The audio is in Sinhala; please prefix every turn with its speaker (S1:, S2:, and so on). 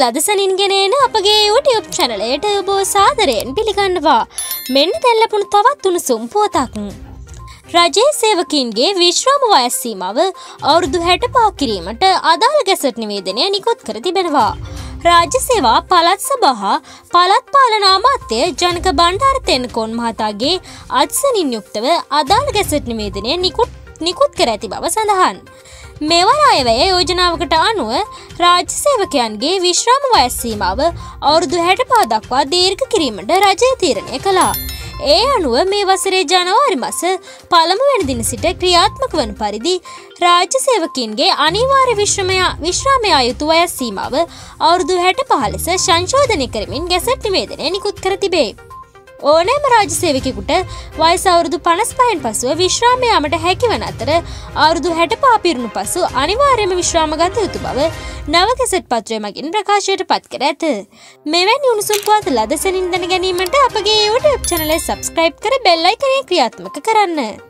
S1: ලදසනින් ගෙනන අපගේ YouTube චැනලයට ඔබෝ සාදරයෙන් පිළිගන්නවා මෙන්න තැල්ලපුුණු තවත් උණුසුම් පුවතක්. රජයේ සේවකින්ගේ විශ්‍රාම වයස්සීමව අවුරුදු හැට පාකිරීමට අදාළ ගැසට නිවේදනය නිකුත් කර තිබෙනවා. රාජ්‍ය සේවා පළත් සභහා පළත් පාලනාමාත්‍යය ජනක බණ්ඩාර තෙන්නකෝන් මහතාගේ අත්සනින් යුක්තව අදාළ ගැසට නිවේදනය නිකුත් නිකුත් කර ඇති බව සඳහන්. මෙවර අයවැය යෝජනාවකට අනුව රාජ්‍ය සේවකයන්ගේ විශ්‍රාම වයස්සීමාව අවුරුදු හැට පාදක්වා දීර්ඝ කිරීමට රජය තීරණය කළා. ඒ අනුව මේ වසරේ ජනවාරි මස පළමු වැනදින සිට ක්‍රියාත්මක වන පරිදි රාජ්‍ය සේවකින්ගේ අනිවාර්ය විශ්‍රමය විශ්‍රාමය අයුතු වයස්සීමාව අවුරුදු හැට පහලෙස සංශෝධනය කරමින් ගැසට් නිවේදනය නිකුත් කර තිබේ. ඕනෑම රාජසේවකෙකුට වයස අවුරුදු පනස් පහෙන් පසුව විශ්‍රාමයාමට හැකිවන අතර අවුරුදු හැට පාපිරුණු පසු අනිවාර්යම විශ්‍රාමගත යුතු බව නවකෙසට් පත්‍රය මගින් ප්‍රකාශයට පත් කර ඇත. මෙවැනි උණුසුම්පුවත් ලදසනින් දැන ගැනීමට අපගේ YouTube චනල සබස්ක්‍රයිබ් කර බෙල්ලයිකනය ක්‍රියාත්මක කරන්න.